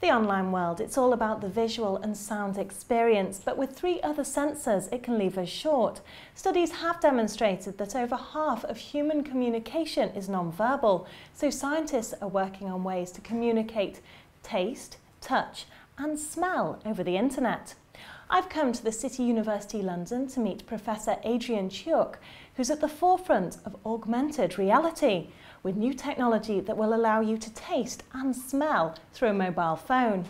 The online world, it's all about the visual and sound experience, but with three other sensors, it can leave us short. Studies have demonstrated that over half of human communication is non-verbal, so scientists are working on ways to communicate taste, touch and smell over the internet. I've come to the City University London to meet Professor Adrian Cheok, who's at the forefront of augmented reality with new technology that will allow you to taste and smell through a mobile phone.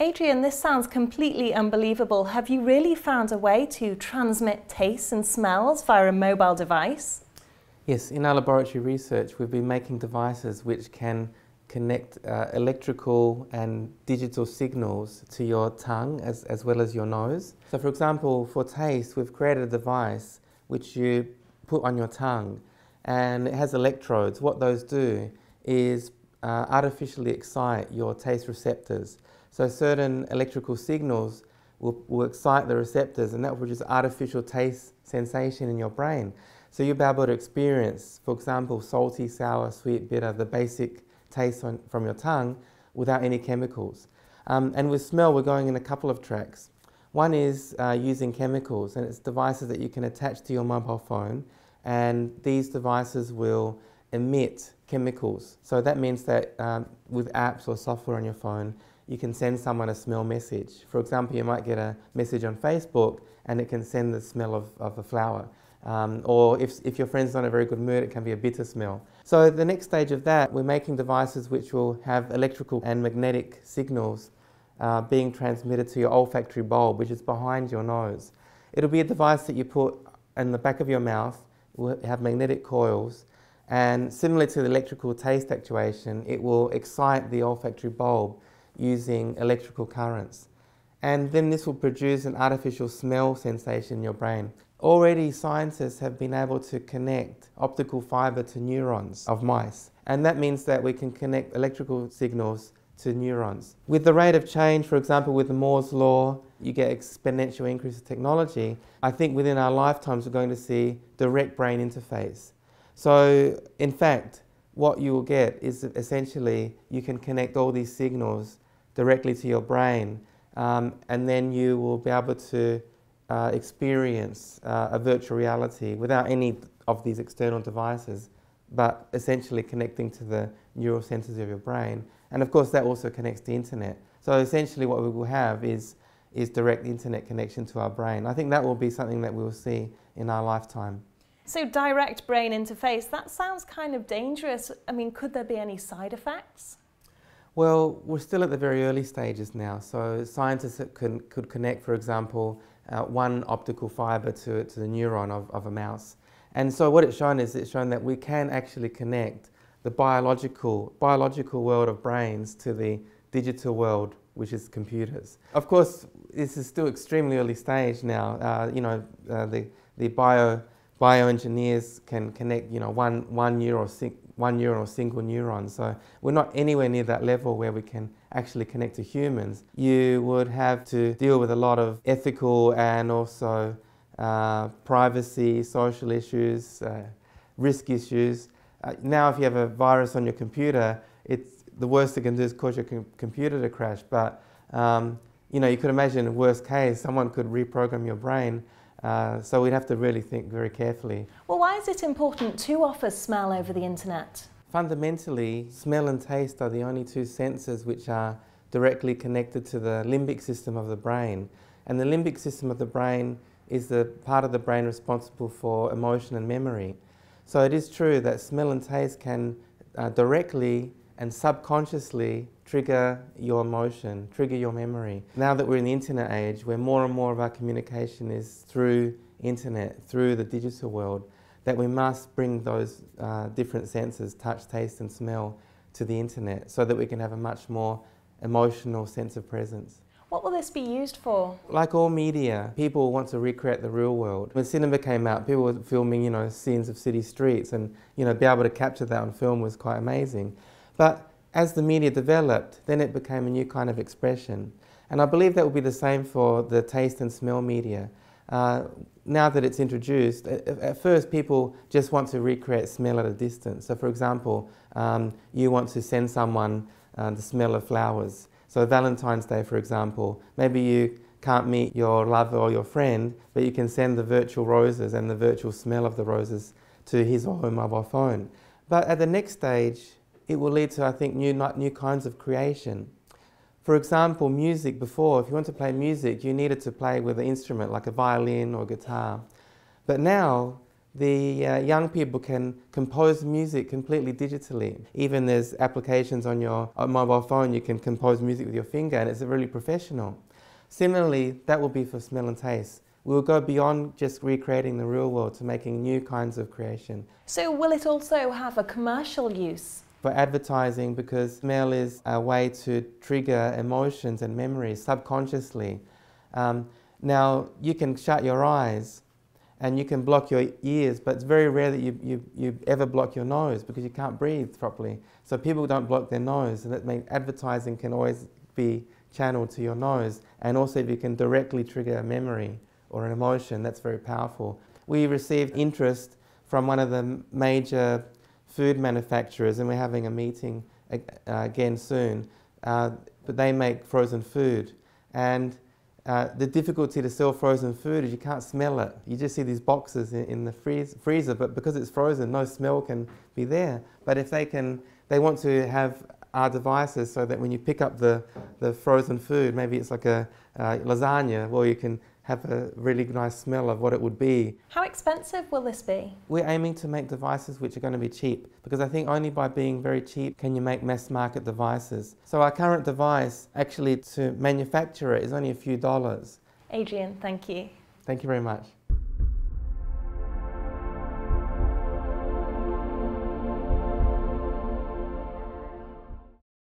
Adrian, this sounds completely unbelievable. Have you really found a way to transmit tastes and smells via a mobile device? Yes, in our laboratory research, we've been making devices which can connect uh, electrical and digital signals to your tongue as, as well as your nose. So for example, for taste, we've created a device which you put on your tongue and it has electrodes. What those do is uh, artificially excite your taste receptors. So certain electrical signals will, will excite the receptors and that will produce artificial taste sensation in your brain. So you'll be able to experience, for example, salty, sour, sweet, bitter, the basic taste on, from your tongue without any chemicals. Um, and with smell, we're going in a couple of tracks. One is uh, using chemicals, and it's devices that you can attach to your mobile phone and these devices will emit chemicals. So that means that um, with apps or software on your phone, you can send someone a smell message. For example, you might get a message on Facebook and it can send the smell of, of a flower. Um, or if, if your friend's not in a very good mood, it can be a bitter smell. So the next stage of that, we're making devices which will have electrical and magnetic signals uh, being transmitted to your olfactory bulb, which is behind your nose. It'll be a device that you put in the back of your mouth will have magnetic coils and similar to the electrical taste actuation, it will excite the olfactory bulb using electrical currents. And then this will produce an artificial smell sensation in your brain. Already scientists have been able to connect optical fiber to neurons of mice. And that means that we can connect electrical signals to neurons. With the rate of change, for example, with Moore's law, you get exponential increase of technology. I think within our lifetimes, we're going to see direct brain interface. So, in fact, what you will get is essentially you can connect all these signals directly to your brain, um, and then you will be able to uh, experience uh, a virtual reality without any of these external devices, but essentially connecting to the neural centers of your brain. And of course, that also connects to the internet. So essentially, what we will have is, is direct internet connection to our brain. I think that will be something that we will see in our lifetime. So, direct brain interface, that sounds kind of dangerous. I mean, could there be any side effects? Well, we're still at the very early stages now. So, scientists can, could connect, for example, uh, one optical fiber to, to the neuron of, of a mouse. And so, what it's shown is it's shown that we can actually connect the biological, biological world of brains to the digital world, which is computers. Of course, this is still extremely early stage now. Uh, you know, uh, the, the bio, bioengineers can connect, you know, one, one, neural, one neuron or single neuron. So we're not anywhere near that level where we can actually connect to humans. You would have to deal with a lot of ethical and also uh, privacy, social issues, uh, risk issues. Uh, now if you have a virus on your computer, it's, the worst it can do is cause your com computer to crash. But um, you know, you could imagine worst case, someone could reprogram your brain. Uh, so we'd have to really think very carefully. Well, why is it important to offer smell over the internet? Fundamentally, smell and taste are the only two senses which are directly connected to the limbic system of the brain. And the limbic system of the brain is the part of the brain responsible for emotion and memory. So it is true that smell and taste can uh, directly and subconsciously trigger your emotion, trigger your memory. Now that we're in the internet age, where more and more of our communication is through internet, through the digital world, that we must bring those uh, different senses, touch, taste and smell, to the internet so that we can have a much more emotional sense of presence. What will this be used for? Like all media, people want to recreate the real world. When cinema came out, people were filming, you know, scenes of city streets and, you know, be able to capture that on film was quite amazing. But as the media developed, then it became a new kind of expression. And I believe that will be the same for the taste and smell media. Uh, now that it's introduced, at, at, first people just want to recreate smell at a distance. So for example, um, you want to send someone uh, the smell of flowers. So Valentine's Day, for example, maybe you can't meet your lover or your friend, but you can send the virtual roses and the virtual smell of the roses to his or her mobile phone. But at the next stage, it will lead to, I think, new, new kinds of creation. For example, music before, if you want to play music, you needed to play with an instrument like a violin or guitar. But now, the uh, young people can compose music completely digitally. Even there's applications on your mobile phone, you can compose music with your finger and it's really professional. Similarly, that will be for smell and taste. We will go beyond just recreating the real world to making new kinds of creation. So will it also have a commercial use? For advertising, because smell is a way to trigger emotions and memories subconsciously. Um, now, you can shut your eyes and you can block your ears, but it's very rare that you, you, you ever block your nose because you can't breathe properly. So people don't block their nose, and that means advertising can always be channeled to your nose. And also if you can directly trigger a memory or an emotion, that's very powerful. We received interest from one of the major food manufacturers and we're having a meeting uh, again soon. Uh, but they make frozen food. And uh, the difficulty to sell frozen food is you can't smell it. You just see these boxes in, in the freeze, freezer, but because it's frozen, no smell can be there. But if they can, they want to have our devices so that when you pick up the, the frozen food, maybe it's like a uh, lasagna, well, you can have a really nice smell of what it would be. How expensive will this be? We're aiming to make devices which are going to be cheap because I think only by being very cheap can you make mass market devices. So our current device, actually to manufacture it, is only a few dollars. Adrian, thank you. Thank you very much.